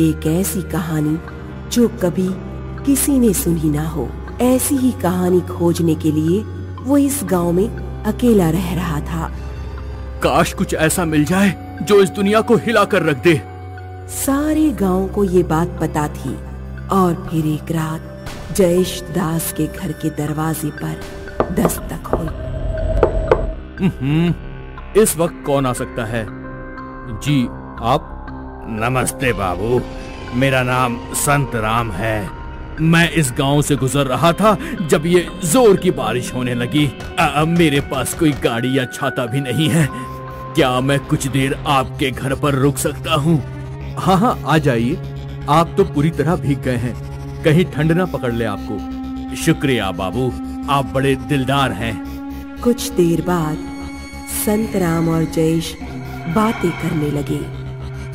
एक ऐसी कहानी जो कभी किसी ने सुनी ना हो। ऐसी ही कहानी खोजने के लिए वो इस गाँव में अकेला रह रहा था। काश कुछ ऐसा मिल जाए जो इस दुनिया को हिला कर रख दे। सारे गाँव को ये बात पता थी और फिर एक रात जयेश दास के घर के दरवाजे पर दस्तक हुई हम्म, इस वक्त कौन आ सकता है? जी आप? नमस्ते बाबू। मेरा नाम संत राम है। मैं इस गाँव से गुजर रहा था, जब ये ज़ोर की बारिश होने लगी। अब मेरे पास कोई गाड़ी या छाता भी नहीं है। क्या मैं कुछ देर आपके घर पर रुक सकता हूँ? हाँ हाँ आ जाइए। आप तो पूरी तरह भीग गए हैं। कहीं ठंड ना पकड़ ले आपको। शुक्रिया बाबू, आप बड़े दिलदार हैं। कुछ देर बाद संत राम और जयेश बातें करने लगे।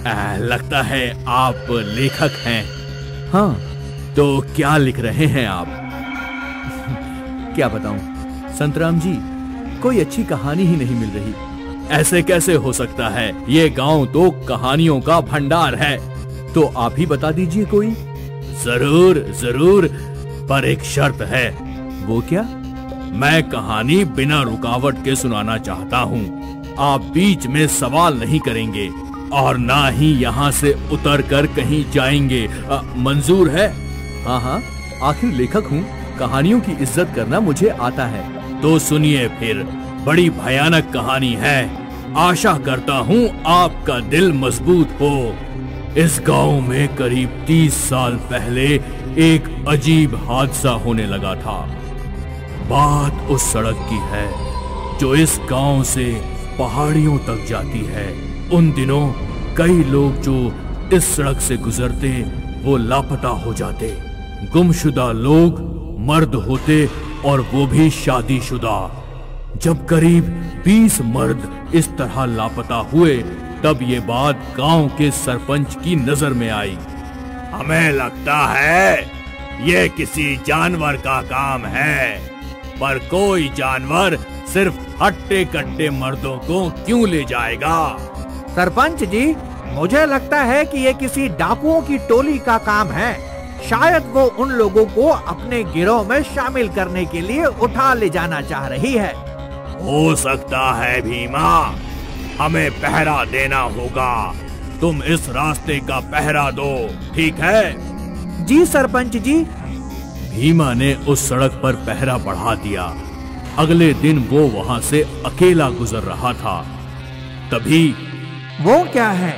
आ, लगता है आप लेखक हैं। हाँ। तो क्या लिख रहे हैं आप? क्या बताऊँ? संतराम जी कोई अच्छी कहानी ही नहीं मिल रही। ऐसे कैसे हो सकता है? ये गाँव तो कहानियों का भंडार है। तो आप ही बता दीजिए कोई। ज़रूर ज़रूर पर एक शर्त है। वो क्या? मैं कहानी बिना रुकावट के सुनाना चाहता हूँ। आप बीच में सवाल नहीं करेंगे। और ना ही यहाँ से उतर कर कहीं जाएँगे। मंजूर है? हाँ हाँ। आखिर लेखक हूँ। कहानियों की इज़्ज़त करना मुझे आता है। तो सुनिए फिर। बड़ी भयानक कहानी है। आशा करता हूँ आपका दिल मज़बूत हो। इस गाँव में करीब तीस साल पहले एक अजीब हादसा होने लगा था। बात उस सड़क की है, जो इस गाँव से पहाड़ियों तक जाती है। उन दिनों कई लोग जो इस सड़क से गुजरते वो लापता हो जाते गुमशुदा लोग मर्द होते और वो भी शादीशुदा। जब करीब 20 मर्द इस तरह लापता हुए, तब ये बात गाँव के सरपंच की नज़र में आई। हमें लगता है, ये किसी जानवर का काम है। पर कोई जानवर सिर्फ़ हट्टे कट्टे मर्दों को क्यों ले जाएगा? सरपंच जी मुझे लगता है कि ये किसी डाकुओं की टोली का काम है। शायद वो उन लोगों को अपने गिरोह में शामिल करने के लिए उठा ले जाना चाह रही है। हो सकता है भीमा हमें पहरा देना होगा। तुम इस रास्ते का पहरा दो ठीक है? जी सरपंच जी। भीमा ने उस सड़क पर पहरा बढ़ा दिया। अगले दिन वो वहाँ से अकेला गुजर रहा था। तभी वो क्या है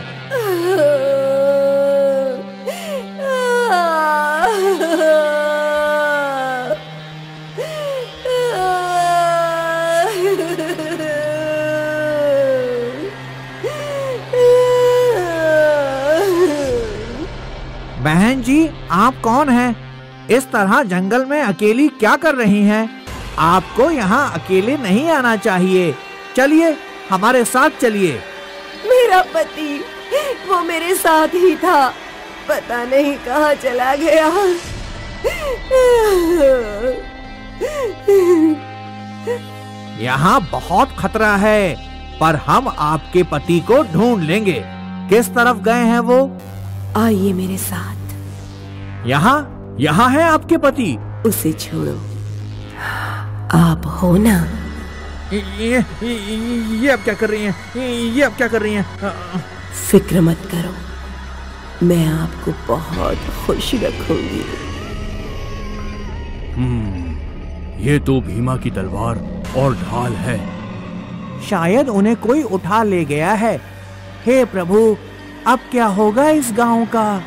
बहन जी, आप कौन हैं? इस तरह जंगल में अकेली क्या कर रही हैं? आपको यहाँ अकेले नहीं आना चाहिए चलिए, हमारे साथ चलिए मेरा पति वो मेरे साथ ही था। पता नहीं कहाँ चला गया। यहाँ बहुत खतरा है पर हम आपके पति को ढूंढ लेंगे। किस तरफ़ गए हैं वो? आइए मेरे साथ। यहाँ? यहाँ है आपके पति? उसे छोड़ो। आप हो ना? ये ये, ये अब क्या कर रही हैं? ये अब क्या कर रही हैं? फ़िक्र मत करो। मैं आपको बहुत खुश रखूँगी। हम्म, ये तो भीमा की तलवार और ढाल है। शायद उन्हें कोई उठा ले गया है। हे प्रभु अब क्या होगा इस गाँव का?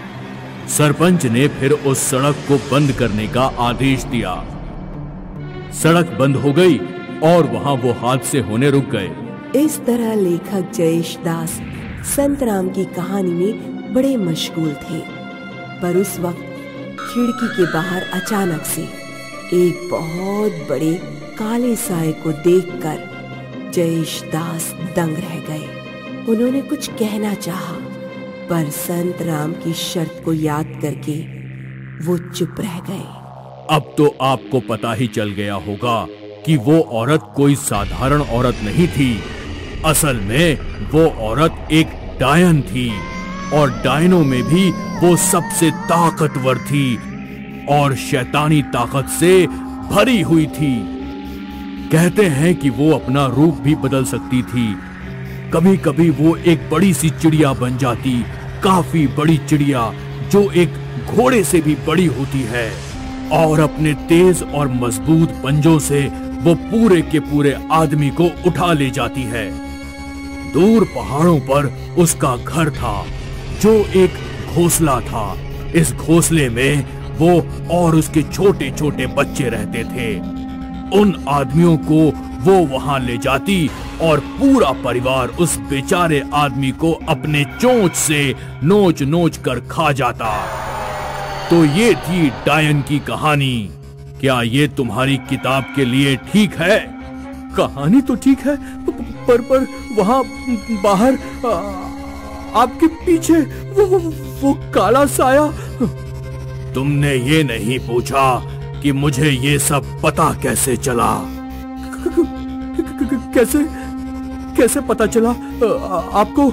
सरपंच ने फिर उस सड़क को बंद करने का आदेश दिया। सड़क बंद हो गई और वहाँ वो हाथ हादसे होने रुक गए। इस तरह लेखक जयेश दास संत राम की कहानी में बड़े मशगूल थे पर उस वक्त खिड़की के बाहर अचानक से एक बहुत बड़े काले साय को देखकर जयेश दास दंग रह गए। उन्होंने कुछ कहना चाहा पर संत राम की शर्त को याद करके वो चुप रह गए। अब तो आपको पता ही चल गया होगा कि वो औरत कोई साधारण औरत नहीं थी। असल में वो औरत एक डायन थी और डायनों में भी वो सबसे ताकतवर थी और शैतानी ताकत से भरी हुई थी। कहते हैं कि वो अपना रूप भी बदल सकती थी। कभी कभी वो एक बड़ी सी चिड़िया बन जाती, काफ़ी बड़ी चिड़िया जो एक घोड़े से भी बड़ी होती है और अपने तेज और मज़बूत पंजों से वो पूरे के पूरे आदमी को उठा ले जाती है। दूर पहाड़ों पर उसका घर था, जो एक घोसला था। इस घोसले में वो और उसके छोटे छोटे बच्चे रहते थे। उन आदमियों को वो वहाँ ले जाती और पूरा परिवार उस बेचारे आदमी को अपने चोंच से नोच नोच कर खा जाता। तो ये थी डायन की कहानी। क्या ये तुम्हारी किताब के लिए ठीक है? कहानी तो ठीक है पर पर वहाँ बाहर आ, आपके पीछे वो वो काला साया। तुमने ये नहीं पूछा कि मुझे ये सब पता कैसे चला? कैसे कैसे पता चला? आपको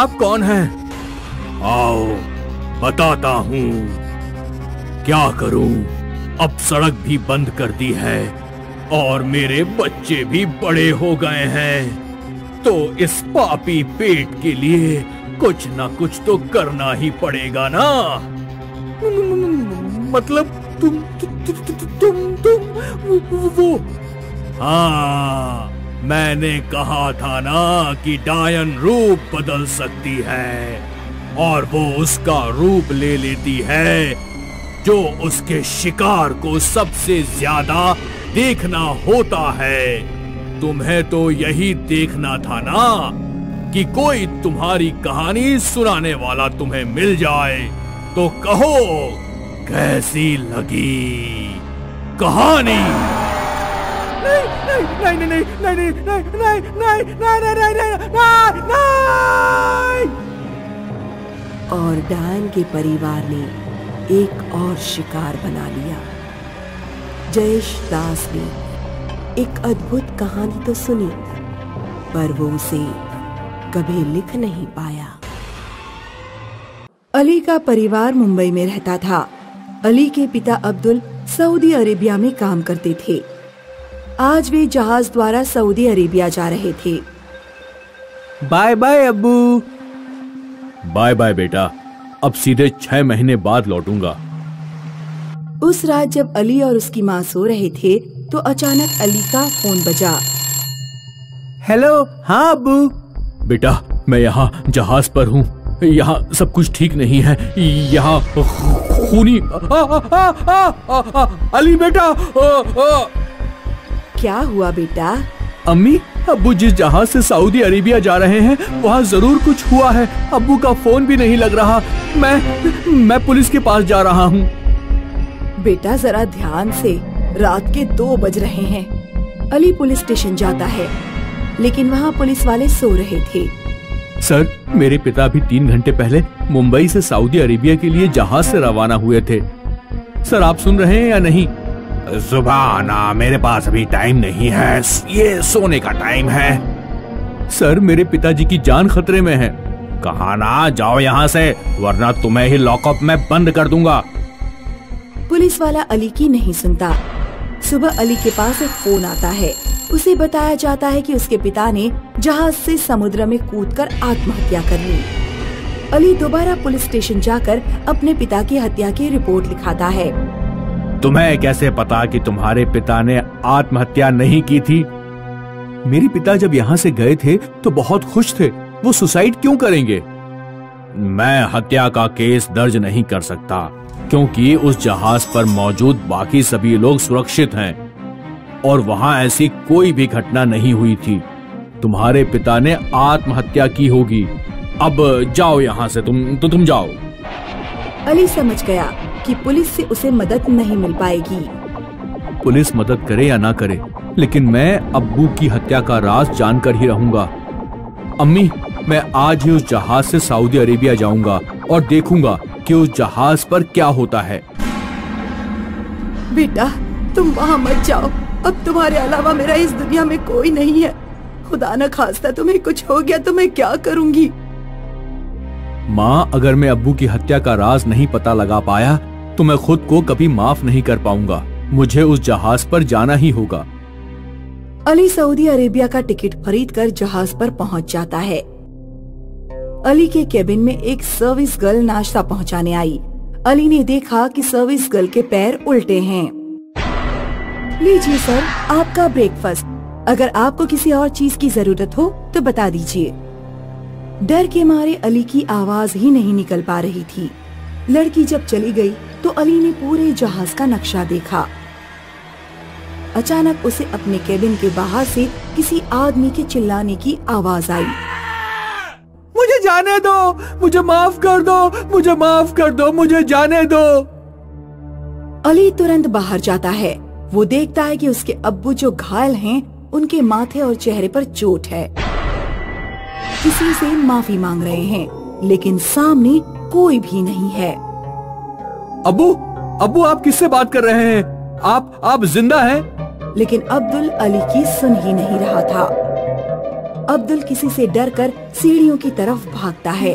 आप कौन हैं? आओ बताता हूँ। क्या करूँ? अब सड़क भी बंद कर दी है और मेरे बच्चे भी बड़े हो गए हैं। तो इस पापी पेट के लिए कुछ ना कुछ तो करना ही पड़ेगा ना। मतलब तुम तुम तुम वो। हाँ मैंने कहा था ना कि डायन रूप बदल सकती है और वो उसका रूप ले लेती है जो उसके शिकार को सबसे ज़्यादा देखना होता है तुम्हें तो यही देखना था ना कि कोई तुम्हारी कहानी सुनाने वाला तुम्हें मिल जाए तो कहो कैसी लगी कहानी नहीं नहीं नहीं नहीं नहीं नहीं नहीं नहीं नहीं नहीं नहीं नहीं नहीं और डायन के परिवार ने एक और शिकार बना लिया। जयेश दास ने एक अद्भुत कहानी तो सुनी पर वो उसे कभी लिख नहीं पाया। अली का परिवार मुंबई में रहता था। अली के पिता अब्दुल सऊदी अरेबिया में काम करते थे। आज वे जहाज़ द्वारा सऊदी अरेबिया जा रहे थे। बाय बाय अब्बू। बाय बाय बेटा। अब सीधे छह महीने बाद लौटूँगा। उस रात जब अली और उसकी माँ सो रहे थे तो अचानक अली का फ़ोन बजा। हेलो हाँ अबू बेटा मैं यहाँ जहाज़ पर हूँ। यहाँ सब कुछ ठीक नहीं है। यहाँ खूनी आ, आ, अली बेटा आ, आ, क्या हुआ बेटा? अम्मी अबू जिस जहाज़ से सऊदी अरेबिया जा रहे हैं वहाँ ज़रूर कुछ हुआ है। अबू का फ़ोन भी नहीं लग रहा। मैं मैं पुलिस के पास जा रहा हूँ। बेटा जरा ध्यान से। रात के दो बज रहे हैं। अली पुलिस स्टेशन जाता है। लेकिन वहाँ पुलिस वाले सो रहे थे। सर मेरे पिता भी तीन घंटे पहले मुंबई से सऊदी अरेबिया के लिए जहाज़ से रवाना हुए थे। सर आप सुन रहे हैं या नहीं? सुबह आना मेरे पास अभी टाइम नहीं है। ये सोने का टाइम है। सर मेरे पिताजी की जान खतरे में है। कहा ना जाओ यहाँ से वरना तुम्हें ही लॉकअप में बंद कर दूँगा। पुलिस वाला अली की नहीं सुनता। सुबह अली के पास एक फ़ोन आता है। उसे बताया जाता है कि उसके पिता ने जहाज़ से समुद्र में कूदकर आत्महत्या कर ली। अली दोबारा पुलिस स्टेशन जाकर अपने पिता की हत्या की रिपोर्ट लिखाता है। तुम्हें कैसे पता कि तुम्हारे पिता ने आत्महत्या नहीं की थी? मेरे पिता जब यहाँ से गए थे तो बहुत खुश थे। वो सुसाइड क्यों करेंगे? मैं हत्या का केस दर्ज नहीं कर सकता क्योंकि उस जहाज़ पर मौजूद बाकी सभी लोग सुरक्षित हैं और वहाँ ऐसी कोई भी घटना नहीं हुई थी। तुम्हारे पिता ने आत्महत्या की होगी। अब जाओ यहाँ से तुम तो तुम जाओ। अली समझ गया कि पुलिस से उसे मदद नहीं मिल पाएगी। पुलिस मदद करे या ना करे लेकिन मैं अब्बू की हत्या का राज जानकर ही रहूँगा। अम्मी मैं आज ही उस जहाज़ से सऊदी अरेबिया जाऊँगा और देखूँगा कि उस जहाज़ पर क्या होता है। बेटा तुम वहाँ मत जाओ। अब तुम्हारे अलावा मेरा इस दुनिया में कोई नहीं है। खुदा न खास्ता तुम्हें कुछ हो गया तो मैं क्या करूँगी? माँ अगर मैं अब्बू की हत्या का राज नहीं पता लगा पाया तो मैं खुद को कभी माफ़ नहीं कर पाऊँगा। मुझे उस जहाज़ पर जाना ही होगा। अली सऊदी अरेबिया का टिकट खरीद कर जहाज़ पर पहुँच जाता है। अली के केबिन में एक सर्विस गर्ल नाश्ता पहुँचाने आई। अली ने देखा कि सर्विस गर्ल के पैर उल्टे हैं। लीजिए सर, आपका ब्रेकफास्ट अगर आपको किसी और चीज़ की ज़रूरत हो तो बता दीजिए। डर के मारे अली की आवाज़ ही नहीं निकल पा रही थी। लड़की जब चली गई तो अली ने पूरे जहाज़ का नक्शा देखा। अचानक उसे अपने केबिन के बाहर से किसी आदमी के चिल्लाने की आवाज़ आई। जाने दो। मुझे माफ़ कर दो। मुझे माफ़ कर दो। मुझे जाने दो। अली तुरंत बाहर जाता है। वो देखता है कि उसके अब्बू जो घायल हैं, उनके माथे और चेहरे पर चोट है। किसी से माफ़ी मांग रहे हैं लेकिन सामने कोई भी नहीं है। अब्बू अब्बू आप किससे बात कर रहे हैं? आप आप ज़िंदा हैं? लेकिन अब्दुल अली की सुन ही नहीं रहा था। अब्दुल किसी से डरकर सीढ़ियों की तरफ़ भागता है।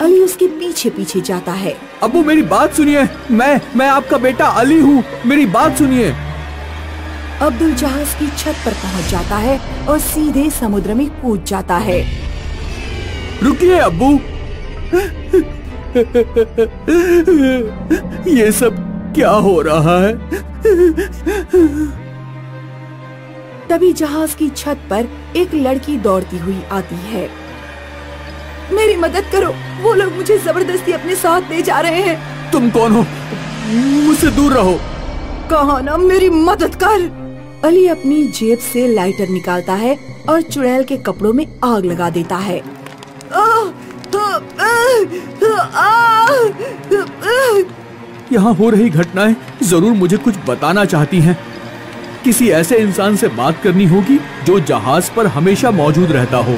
अली उसके पीछे पीछे जाता है। अब्बू मेरी बात सुनिए। मैं मैं आपका बेटा अली हूँ। मेरी बात सुनिए। अब्दुल जहाज़ की छत पर पहुँच जाता है और सीधे समुद्र में कूद जाता है। रुकिए अबू। ये सब क्या हो रहा है? तभी जहाज़ की छत पर एक लड़की दौड़ती हुई आती है। मेरी मदद करो। वो लोग मुझे ज़बरदस्ती अपने साथ ले जा रहे हैं। तुम कौन हो? मुझसे दूर रहो। कहा ना मेरी मदद कर। अली अपनी जेब से लाइटर निकालता है और चुड़ैल के कपड़ों में आग लगा देता है। यहाँ हो रही घटनाएँ ज़रूर मुझे कुछ बताना चाहती हैं। किसी ऐसे इंसान से बात करनी होगी जो जहाज़ पर हमेशा मौजूद रहता हो।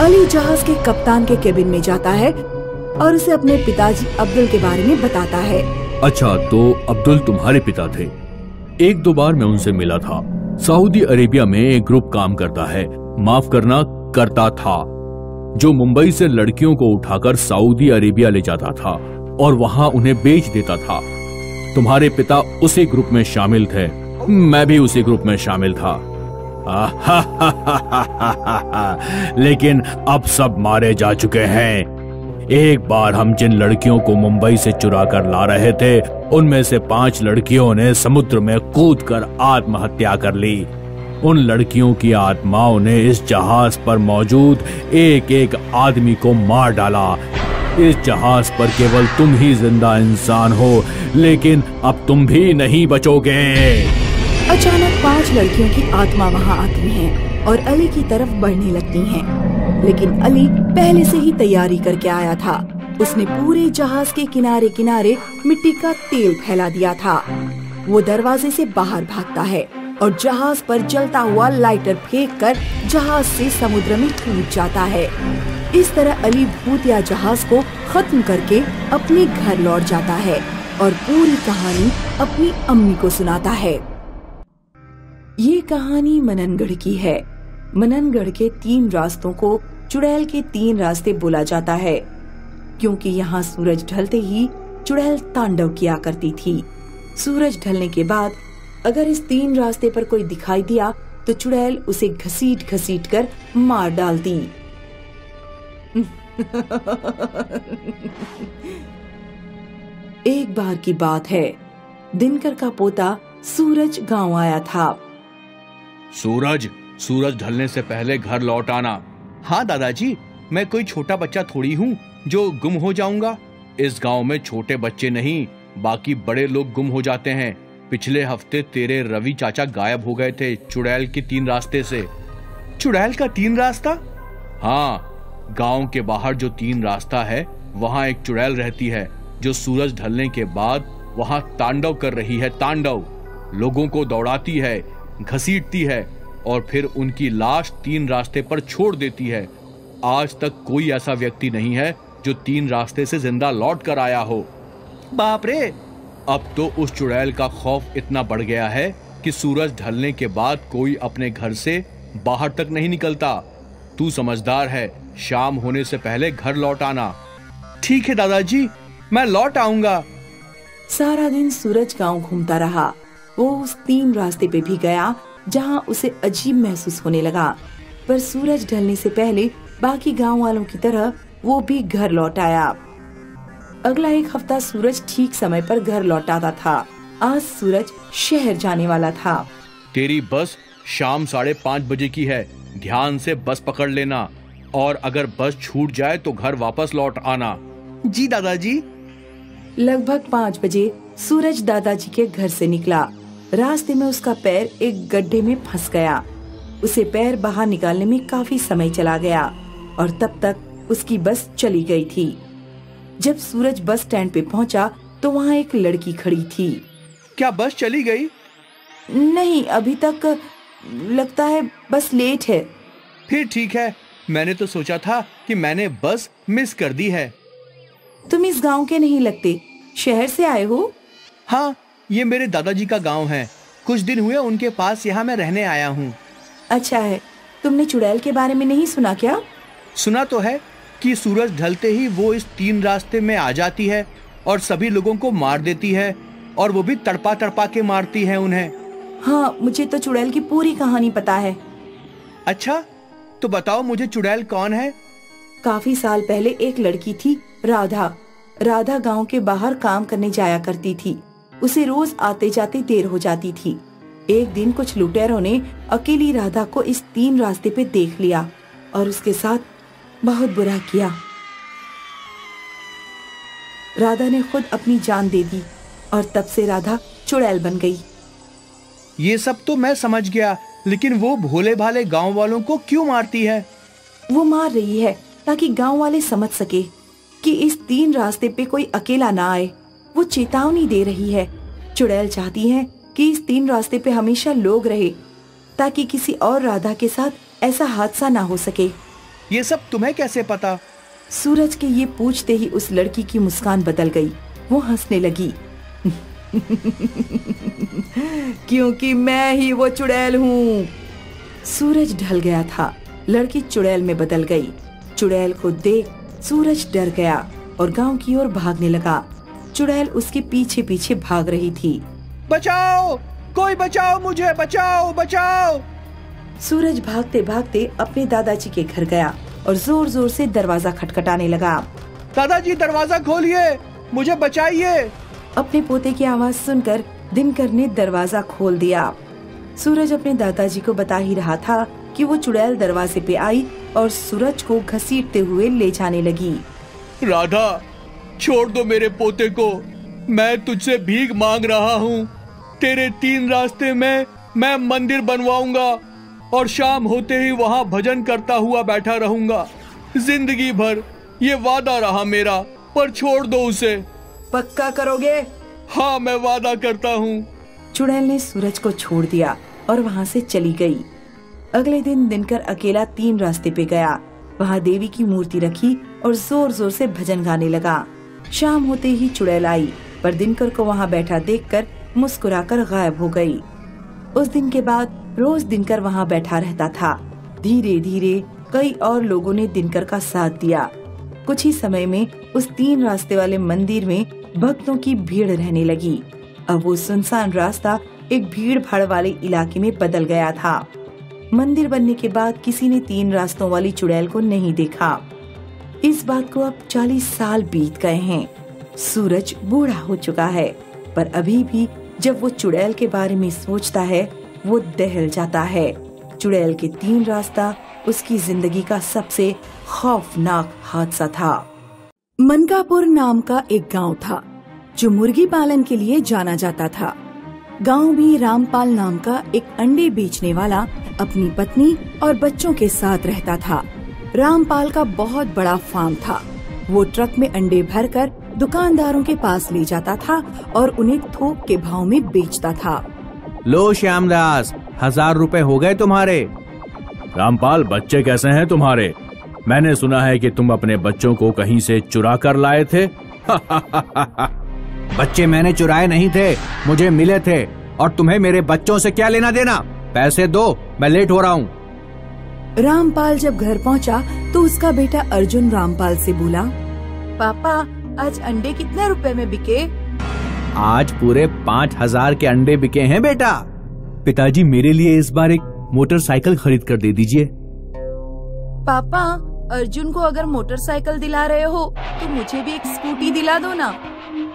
अली जहाज़ के कप्तान के केबिन में जाता है और उसे अपने पिताजी अब्दुल के बारे में बताता है। अच्छा तो अब्दुल तुम्हारे पिता थे। एक दो बार मैं उनसे मिला था। सऊदी अरेबिया में एक ग्रुप काम करता है। माफ़ करना करता था। जो मुंबई से लड़कियों को उठाकर सऊदी अरेबिया ले जाता था और वहाँ उन्हें बेच देता था। तुम्हारे पिता उसी ग्रुप में शामिल थे। मैं भी उसी ग्रुप में शामिल था। लेकिन अब सब मारे जा चुके हैं। एक बार हम जिन लड़कियों को मुंबई से चुरा कर ला रहे थे, उनमें से पाँच लड़कियों ने समुद्र में कूद कर आत्महत्या कर ली। उन लड़कियों की आत्माओं ने इस जहाज़ पर मौजूद एक एक आदमी को मार डाला। इस जहाज़ पर केवल तुम ही ज़िंदा इंसान हो, लेकिन अब तुम भी नहीं बचोगे। अचानक पाँच लड़कियों की आत्मा वहाँ आती हैं और अली की तरफ़ बढ़ने लगती हैं। लेकिन अली पहले से ही तैयारी करके आया था। उसने पूरे जहाज़ के किनारे किनारे मिट्टी का तेल फैला दिया था। वो दरवाजे से बाहर भागता है और जहाज़ पर जलता हुआ लाइटर फेंक कर जहाज़ से समुद्र में कूद जाता है। इस तरह अली भूतिया जहाज़ को खत्म करके अपने घर लौट जाता है और पूरी कहानी अपनी अम्मी को सुनाता है। ये कहानी मननगढ़ की है। मननगढ़ के तीन रास्तों को चुड़ैल के तीन रास्ते बोला जाता है, क्योंकि यहाँ सूरज ढलते ही चुड़ैल तांडव किया करती थी। सूरज ढलने के बाद अगर इस तीन रास्ते पर कोई दिखाई दिया तो चुड़ैल उसे घसीट घसीट कर मार डालती। एक बार की बात है। दिनकर का पोता सूरज गाँव आया था। सूरज सूरज ढलने से पहले घर लौट आना। हाँ दादाजी मैं कोई छोटा बच्चा थोड़ी हूँ जो गुम हो जाऊँगा। इस गाँव में छोटे बच्चे नहीं बाकी बड़े लोग गुम हो जाते हैं। पिछले हफ़्ते तेरे रवि चाचा गायब हो गए थे चुड़ैल के तीन रास्ते से। चुड़ैल का तीन रास्ता? हाँ गाँव के बाहर जो तीन रास्ता है वहाँ एक चुड़ैल रहती है जो सूरज ढलने के बाद वहाँ तांडव कर रही है तांडव। लोगों को दौड़ाती है घसीटती है और फिर उनकी लाश तीन रास्ते पर छोड़ देती है। आज तक कोई ऐसा व्यक्ति नहीं है जो तीन रास्ते से ज़िंदा लौट कर आया हो। बाप रे! अब तो उस चुड़ैल का खौफ इतना बढ़ गया है कि सूरज ढलने के बाद कोई अपने घर से बाहर तक नहीं निकलता। तू समझदार है शाम होने से पहले घर लौट आना। ठीक है दादाजी मैं लौट आऊँगा। सारा दिन सूरज गाँव घूमता रहा। वो उस तीन रास्ते पे भी गया जहाँ उसे अजीब महसूस होने लगा। पर सूरज ढलने से पहले बाकी गाँव वालों की तरह वो भी घर लौट आया। अगला एक हफ़्ता सूरज ठीक समय पर घर लौट आता था। आज सूरज शहर जाने वाला था। तेरी बस शाम साढ़े पाँच बजे की है। ध्यान से बस पकड़ लेना। और अगर बस छूट जाए तो घर वापस लौट आना। जी दादाजी। लगभग पाँच बजे सूरज दादाजी के घर से निकला। रास्ते में उसका पैर एक गड्ढे में फंस गया। उसे पैर बाहर निकालने में काफ़ी समय चला गया और तब तक उसकी बस चली गई थी। जब सूरज बस स्टैंड पे पहुँचा तो वहाँ एक लड़की खड़ी थी। क्या बस चली गई? नहीं अभी तक लगता है बस लेट है। फिर ठीक है। मैंने तो सोचा था कि मैंने बस मिस कर दी है। तुम इस गाँव के नहीं लगते? शहर से आए हो? हाँ ये मेरे दादाजी का गाँव है। कुछ दिन हुए उनके पास यहाँ मैं रहने आया हूँ। अच्छा है। तुमने चुड़ैल के बारे में नहीं सुना क्या? सुना तो है कि सूरज ढलते ही वो इस तीन रास्ते में आ जाती है और सभी लोगों को मार देती है और वो भी तड़पा तड़पा के मारती है उन्हें। हाँ मुझे तो चुड़ैल की पूरी कहानी पता है। अच्छा तो बताओ मुझे चुड़ैल कौन है? काफ़ी साल पहले एक लड़की थी राधा। राधा गाँव के बाहर काम करने जाया करती थी। उसे रोज आते जाते देर हो जाती थी। एक दिन कुछ लुटेरों ने अकेली राधा को इस तीन रास्ते पे देख लिया और उसके साथ बहुत बुरा किया। राधा ने खुद अपनी जान दे दी और तब से राधा चुड़ैल बन गई। ये सब तो मैं समझ गया लेकिन वो भोले भाले गाँव वालों को क्यों मारती है? वो मार रही है ताकि गाँव वाले समझ सके कि इस तीन रास्ते पे कोई अकेला ना आए। वो चेतावनी दे रही है। चुड़ैल चाहती है कि इस तीन रास्ते पे हमेशा लोग रहे ताकि किसी और राधा के साथ ऐसा हादसा ना हो सके। ये सब तुम्हें कैसे पता? सूरज के ये पूछते ही उस लड़की की मुस्कान बदल गई। वो हंसने लगी। क्योंकि मैं ही वो चुड़ैल हूँ। सूरज ढल गया था। लड़की चुड़ैल में बदल गई। चुड़ैल को देख सूरज डर गया और गाँव की ओर भागने लगा। चुड़ैल उसके पीछे पीछे भाग रही थी। बचाओ! कोई बचाओ मुझे! बचाओ! बचाओ! सूरज भागते भागते अपने दादाजी के घर गया और ज़ोर ज़ोर से दरवाज़ा खटखटाने लगा। दादाजी दरवाज़ा खोलिए! मुझे बचाइए! अपने पोते की आवाज़ सुनकर दिनकर ने दरवाज़ा खोल दिया। सूरज अपने दादाजी को बता ही रहा था कि वो चुड़ैल दरवाजे पे आई और सूरज को घसीटते हुए ले जाने लगी। राधा छोड़ दो मेरे पोते को। मैं तुझसे भीख मांग रहा हूँ। तेरे तीन रास्ते में मैं मंदिर बनवाऊँगा और शाम होते ही वहाँ भजन करता हुआ बैठा रहूँगा। ज़िंदगी भर ये वादा रहा मेरा पर छोड़ दो उसे। पक्का करोगे? हाँ मैं वादा करता हूँ। चुड़ैल ने सूरज को छोड़ दिया और वहाँ से चली गई। अगले दिन दिनकर अकेला तीन रास्ते पे गया। वहाँ देवी की मूर्ति रखी और ज़ोर ज़ोर से भजन गाने लगा। शाम होते ही चुड़ैल आई, पर दिनकर को वहाँ बैठा देखकर मुस्कुराकर गायब हो गई। उस दिन के बाद रोज दिनकर वहाँ बैठा रहता था। धीरे धीरे कई और लोगों ने दिनकर का साथ दिया। कुछ ही समय में उस तीन रास्ते वाले मंदिर में भक्तों की भीड़ रहने लगी। अब वो सुनसान रास्ता एक भीड़ भाड़ वाले इलाके में बदल गया था। मंदिर बनने के बाद किसी ने तीन रास्तों वाली चुड़ैल को नहीं देखा। इस बात को अब चालीस साल बीत गए हैं। सूरज बूढ़ा हो चुका है, पर अभी भी जब वो चुड़ैल के बारे में सोचता है, वो दहल जाता है। चुड़ैल के तीन रास्ता उसकी ज़िंदगी का सबसे खौफनाक हादसा था। मनकापुर नाम का एक गाँव था, जो मुर्गी पालन के लिए जाना जाता था। गाँव भी रामपाल नाम का एक अंडे बेचने वाला अपनी पत्नी और बच्चों के साथ रहता था। रामपाल का बहुत बड़ा फार्म था। वो ट्रक में अंडे भरकर दुकानदारों के पास ले जाता था और उन्हें थोक के भाव में बेचता था। लो श्यामदास, हज़ार रुपए हो गए तुम्हारे। रामपाल, बच्चे कैसे हैं तुम्हारे? मैंने सुना है कि तुम अपने बच्चों को कहीं से चुरा कर लाए थे। बच्चे मैंने चुराए नहीं थे, मुझे मिले थे। और तुम्हें मेरे बच्चों से क्या लेना देना? पैसे दो, मैं लेट हो रहा हूँ। रामपाल जब घर पहुँचा तो उसका बेटा अर्जुन रामपाल से बोला पापा आज अंडे कितने रुपए में बिके? आज पूरे पाँच हज़ार के अंडे बिके हैं बेटा। पिताजी मेरे लिए इस बार एक मोटरसाइकिल खरीद कर दे दीजिए। पापा अर्जुन को अगर मोटरसाइकिल दिला रहे हो तो मुझे भी एक स्कूटी दिला दो ना।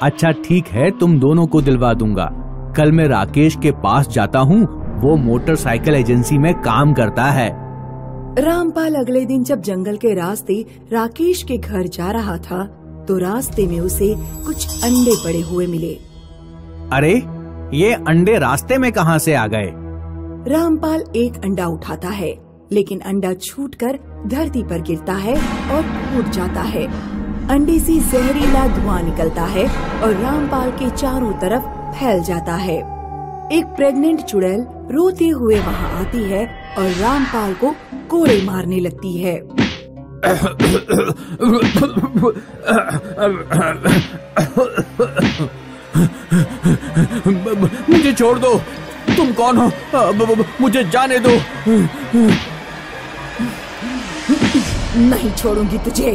अच्छा ठीक है तुम दोनों को दिलवा दूँगा। कल मैं राकेश के पास जाता हूँ वो मोटरसाइकिल एजेंसी में काम करता है। रामपाल अगले दिन जब जंगल के रास्ते राकेश के घर जा रहा था तो रास्ते में उसे कुछ अंडे पड़े हुए मिले। अरे ये अंडे रास्ते में कहाँ से आ गए? रामपाल एक अंडा उठाता है लेकिन अंडा छूटकर धरती पर गिरता है और फूट जाता है। अंडे से जहरीला धुआँ निकलता है और रामपाल के चारों तरफ़ फैल जाता है। एक प्रेग्नेंट चुड़ैल रोते हुए वहाँ आती है और रामपाल को कोड़े मारने लगती है। मुझे छोड़ दो। तुम कौन हो? मुझे जाने दो। नहीं छोड़ूँगी तुझे।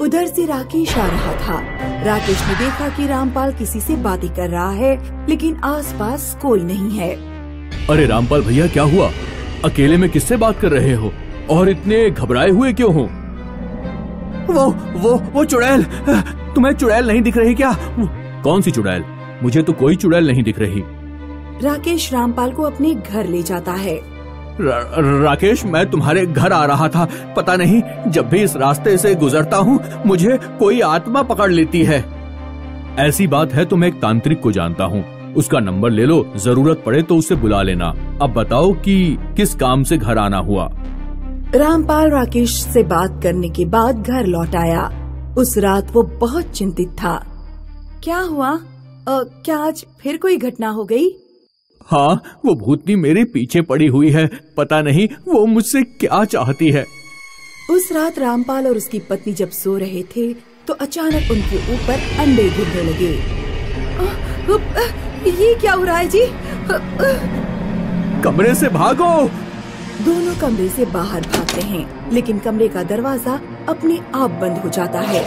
उधर से राकेश आ रहा था। राकेश ने देखा कि रामपाल किसी से बातें कर रहा है लेकिन आसपास कोई नहीं है। अरे रामपाल भैया क्या हुआ? अकेले में किससे बात कर रहे हो? और इतने घबराए हुए क्यों हो? वो वो वो चुड़ैल तुम्हें चुड़ैल नहीं दिख रही क्या? कौन सी चुड़ैल? मुझे तो कोई चुड़ैल नहीं दिख रही। राकेश रामपाल को अपने घर ले जाता है। रा, राकेश मैं तुम्हारे घर आ रहा था। पता नहीं जब भी इस रास्ते से गुजरता हूँ मुझे कोई आत्मा पकड़ लेती है। ऐसी बात है तो मैं एक तांत्रिक को जानता हूँ। उसका नंबर ले लो ज़रूरत पड़े तो उसे बुला लेना। अब बताओ कि किस काम से घर आना हुआ? रामपाल राकेश से बात करने के बाद घर लौट आया। उस रात वो बहुत चिंतित था। क्या हुआ? अ, क्या आज फिर कोई घटना हो गई? हाँ वो भूतनी मेरे पीछे पड़ी हुई है। पता नहीं वो मुझसे क्या चाहती है। उस रात रामपाल और उसकी पत्नी जब सो रहे थे तो अचानक उनके ऊपर अंडे गिरने लगे। ये क्या हो रहा है जी? कमरे से भागो। दोनों कमरे से बाहर भागते हैं लेकिन कमरे का दरवाज़ा अपने आप बंद हो जाता है।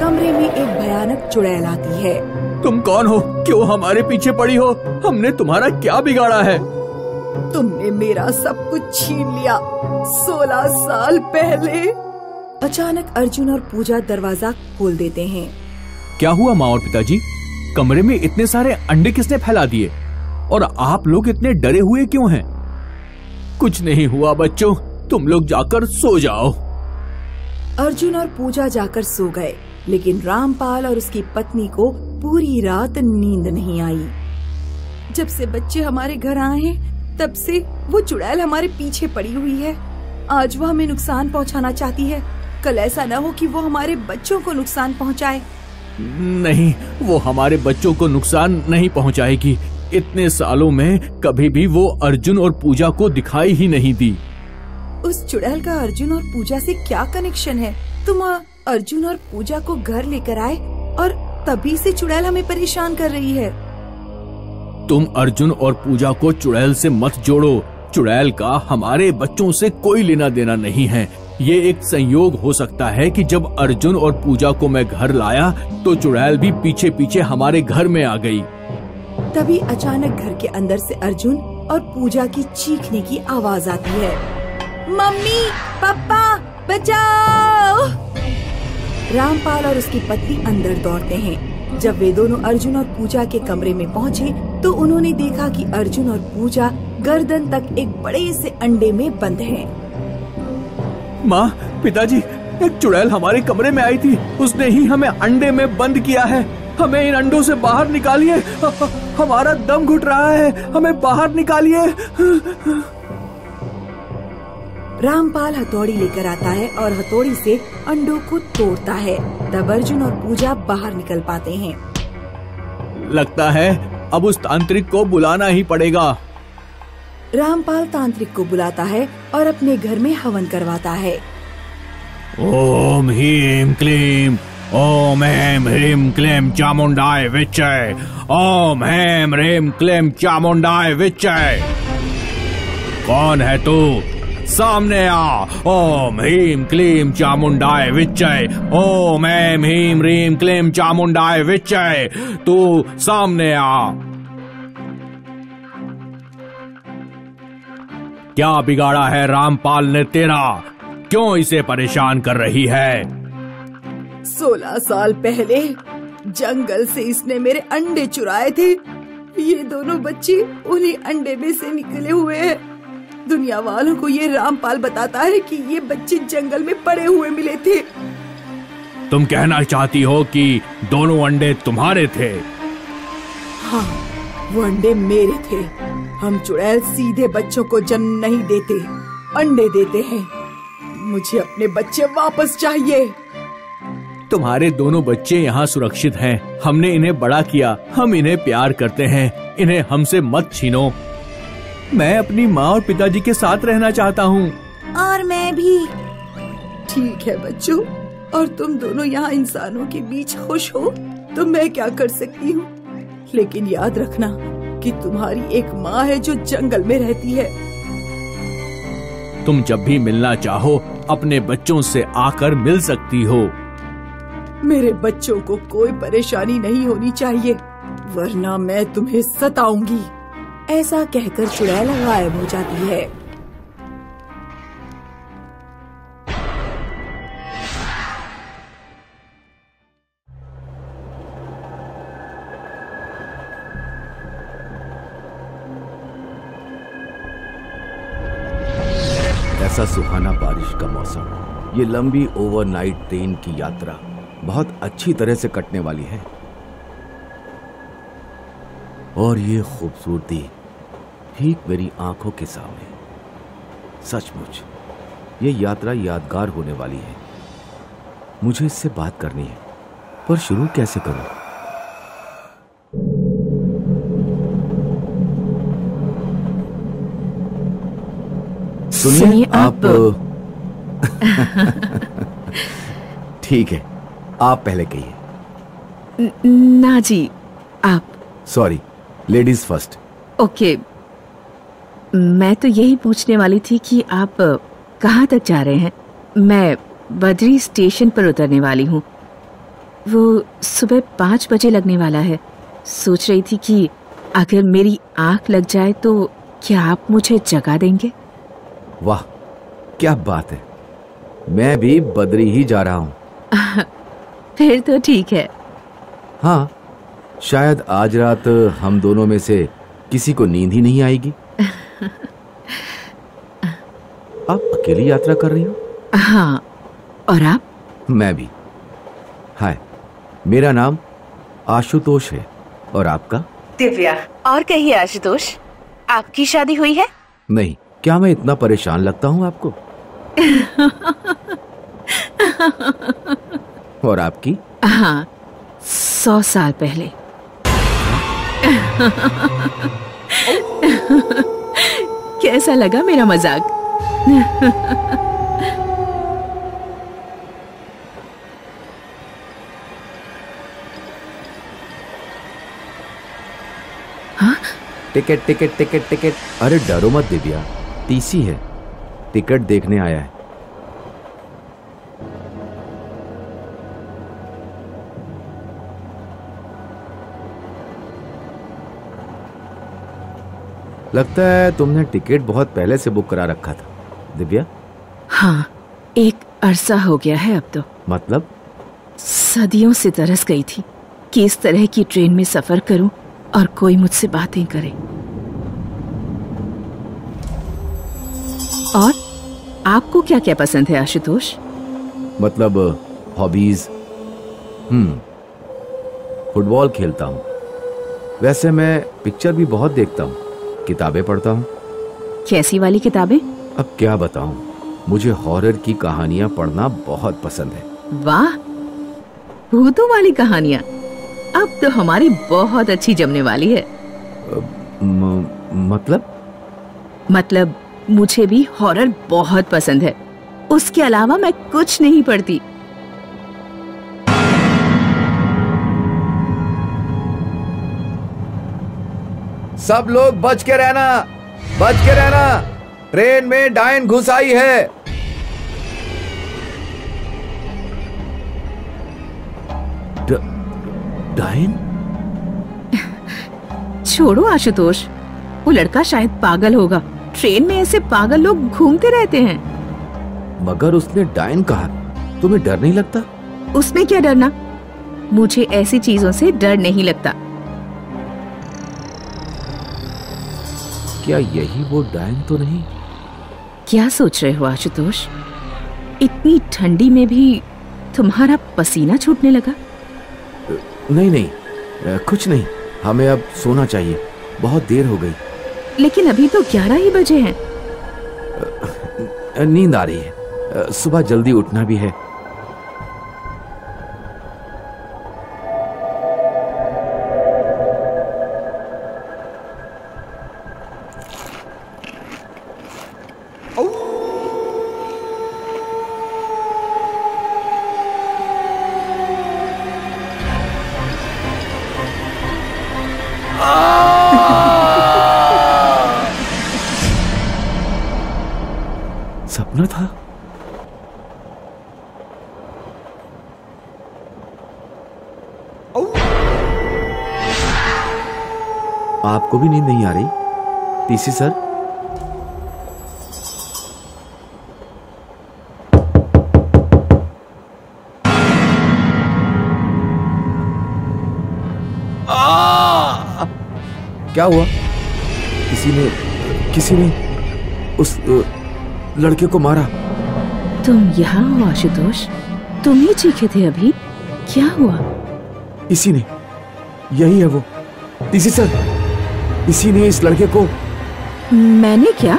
कमरे में एक भयानक चुड़ैल आती है। तुम कौन हो? क्यों हमारे पीछे पड़ी हो? हमने तुम्हारा क्या बिगाड़ा है? तुमने मेरा सब कुछ छीन लिया सोलह साल पहले। अचानक अर्जुन और पूजा दरवाज़ा खोल देते हैं। क्या हुआ माँ और पिताजी? कमरे में इतने सारे अंडे किसने फैला दिए? और आप लोग इतने डरे हुए क्यों हैं? कुछ नहीं हुआ, बच्चों। तुम लोग जाकर सो जाओ। अर्जुन और पूजा जाकर सो गए, लेकिन रामपाल और उसकी पत्नी को पूरी रात नींद नहीं आई। जब से बच्चे हमारे घर आए हैं, तब से वो चुड़ैल हमारे पीछे पड़ी हुई है। आज वो हमें नुकसान पहुंचाना चाहती है। कल ऐसा न हो कि वो हमारे बच्चों को नुकसान पहुँचाए। नहीं वो हमारे बच्चों को नुकसान नहीं पहुंचाएगी। इतने सालों में कभी भी वो अर्जुन और पूजा को दिखाई ही नहीं दी। उस चुड़ैल का अर्जुन और पूजा से क्या कनेक्शन है? तुम अर्जुन और पूजा को घर लेकर आए और तभी से चुड़ैल हमें परेशान कर रही है। तुम अर्जुन और पूजा को चुड़ैल से मत जोड़ो। चुड़ैल का हमारे बच्चों से कोई लेना देना नहीं है। ये एक संयोग हो सकता है कि जब अर्जुन और पूजा को मैं घर लाया तो चुड़ैल भी पीछे पीछे हमारे घर में आ गई। तभी अचानक घर के अंदर से अर्जुन और पूजा की चीखने की आवाज़ आती है। मम्मी, पापा, बचाओ! रामपाल और उसकी पत्नी अंदर दौड़ते हैं। जब वे दोनों अर्जुन और पूजा के कमरे में पहुँचे तो उन्होंने देखा कि अर्जुन और पूजा गर्दन तक एक बड़े से अंडे में बंद हैं। माँ पिताजी एक चुड़ैल हमारे कमरे में आई थी। उसने ही हमें अंडे में बंद किया है। हमें इन अंडों से बाहर निकालिए। हमारा दम घुट रहा है। हमें बाहर निकालिए। रामपाल हथौड़ी लेकर आता है और हथौड़ी से अंडों को तोड़ता है। तब अर्जुन और पूजा बाहर निकल पाते हैं। लगता है अब उस तांत्रिक को बुलाना ही पड़ेगा। रामपाल तांत्रिक को बुलाता है और अपने घर में हवन करवाता है। ओम ह्रीम क्लीम, ओम हेम ह्रीम क्लीम चामुंडाय विचय, ओम हेम ह्रीम क्लीम चामुंडाय विचय। कौन है तू? सामने आ, ओम ह्रीम क्लीम चामुंडाय विचय, ओम ह्रीम ह्रीम क्लीम चामुंडाय विचय, तू सामने आ। क्या बिगाड़ा है रामपाल ने तेरा? क्यों इसे परेशान कर रही है? सोलह साल पहले जंगल से इसने मेरे अंडे चुराए थे। ये दोनों बच्चे उन्हीं अंडे में से निकले हुए हैं। दुनिया वालों को ये रामपाल बताता है कि ये बच्चे जंगल में पड़े हुए मिले थे। तुम कहना चाहती हो कि दोनों अंडे तुम्हारे थे? हाँ वो अंडे मेरे थे। हम चुड़ैल सीधे बच्चों को जन्म नहीं देते अंडे देते हैं। मुझे अपने बच्चे वापस चाहिए। तुम्हारे दोनों बच्चे यहाँ सुरक्षित हैं। हमने इन्हें बड़ा किया हम इन्हें प्यार करते हैं। इन्हें हमसे मत छीनो। मैं अपनी माँ और पिताजी के साथ रहना चाहता हूँ। और मैं भी। ठीक है बच्चों और तुम दोनों यहाँ इंसानों के बीच खुश हो तो मैं क्या कर सकती हूँ? लेकिन याद रखना कि तुम्हारी एक माँ है जो जंगल में रहती है। तुम जब भी मिलना चाहो अपने बच्चों से आकर मिल सकती हो। मेरे बच्चों को कोई परेशानी नहीं होनी चाहिए वरना मैं तुम्हें सताऊँगी। ऐसा कहकर चुड़ैल गायब हो जाती है। ऐसा सुहाना बारिश का मौसम। ये लंबी ओवरनाइट ट्रेन की यात्रा बहुत अच्छी तरह से कटने वाली है। और ये खूबसूरती ठीक मेरी आँखों के सामने। सचमुच, ये यात्रा यादगार होने वाली है। मुझे इससे बात करनी है, पर शुरू कैसे करूँ? सुनिए आप ठीक है आप पहले कहिए। ना जी आप। सॉरी लेडीज़ फ़र्स्ट ओके मैं तो यही पूछने वाली थी कि आप कहाँ तक जा रहे हैं? मैं बद्री स्टेशन पर उतरने वाली हूँ। वो सुबह पाँच बजे लगने वाला है। सोच रही थी कि अगर मेरी आँख लग जाए तो क्या आप मुझे जगा देंगे? वाह क्या बात है। मैं भी बद्री ही जा रहा हूँ। फिर तो ठीक है। हाँ शायद आज रात हम दोनों में से किसी को नींद ही नहीं आएगी। आप अकेली यात्रा कर रही हो? हाँ और आप? मैं भी। हाय मेरा नाम आशुतोष है और आपका? दिव्या और कहिए आशुतोष आपकी शादी हुई है? नहीं क्या मैं इतना परेशान लगता हूँ आपको? और आपकी? हाँ सौ साल पहले। कैसा लगा मेरा मज़ाक? Ticket ticket ticket ticket. अरे डरो मत दिव्या। टीसी है। टिकट देखने आया है। लगता है तुमने टिकट बहुत पहले से बुक करा रखा था। दिव्या? हाँ एक अरसा हो गया है अब तो। मतलब? सदियों से तरस गई थी कि इस तरह की ट्रेन में सफ़र करूँ और कोई मुझसे बातें करे। और आपको क्या क्या पसंद है आशुतोष? मतलब हॉबीज हम्म फुटबॉल खेलता हूँ। वैसे मैं पिक्चर भी बहुत देखता हूँ किताबें पढ़ता हूँ। कैसी वाली किताबें? अब क्या बताऊँ मुझे हॉरर की कहानियाँ पढ़ना बहुत पसंद है। वाह भूतों वाली कहानियाँ। अब तो हमारी बहुत अच्छी जमने वाली है। म, मतलब? मतलब मुझे भी हॉरर बहुत पसंद है। उसके अलावा मैं कुछ नहीं पढ़ती। सब लोग बच के रहना बच के रहना। ट्रेन में डायन घुस आई है। ड- डायन? छोड़ो आशुतोष वो लड़का शायद पागल होगा। ट्रेन में ऐसे पागल लोग घूमते रहते हैं। मगर उसने डायन कहा तुम्हें डर नहीं लगता? उसमें क्या डरना? मुझे ऐसी चीज़ों से डर नहीं लगता। क्या यही वो डायन तो नहीं? क्या सोच रहे हो आशुतोष? इतनी ठंडी में भी तुम्हारा पसीना छूटने लगा? नहीं नहीं कुछ नहीं। हमें अब सोना चाहिए। बहुत देर हो गई। लेकिन अभी तो ग्यारह ही बजे हैं। नींद आ रही है। सुबह जल्दी उठना भी है। TC sir. क्या हुआ? किसी ने किसी ने उस लड़के को मारा। तुम यहाँ हो आशुतोष? तुम ही चीखे थे अभी? क्या हुआ? इसी ने यही है वो। इसी सर इसी ने इस लड़के को मैंने क्या?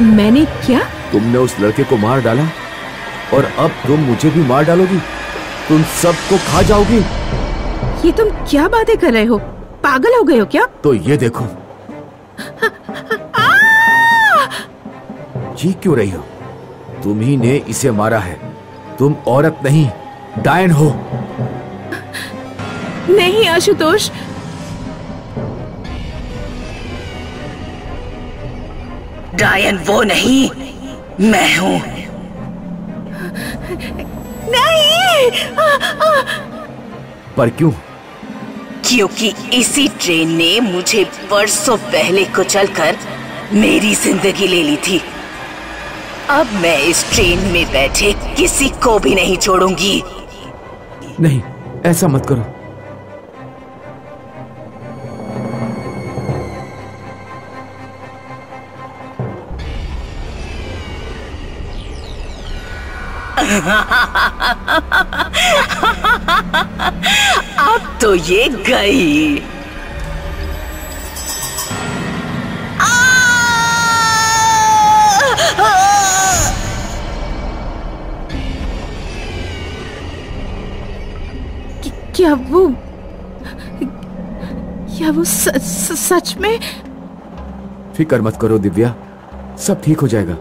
मैंने क्या? तुमने उस लड़के को मार डाला? और अब तुम मुझे भी मार डालोगी? तुम सबको खा जाओगी? ये तुम क्या बातें कर रहे हो? पागल हो गए हो क्या? तो ये देखो। जी क्यों रही हो? तुम ही ने इसे मारा है। तुम औरत नहीं डायन हो। नहीं आशुतोष। डायन वो नहीं मैं हूँ। नहीं! पर क्यों? क्योंकि इसी ट्रेन ने मुझे वर्षों पहले कुचलकर मेरी ज़िंदगी ले ली थी। अब मैं इस ट्रेन में बैठे किसी को भी नहीं छोड़ूँगी। नहीं ऐसा मत करो। अब तो ये गई। क्या वो क्या वो स, स, सच में? फ़िक्र मत करो दिव्या। सब ठीक हो जाएगा।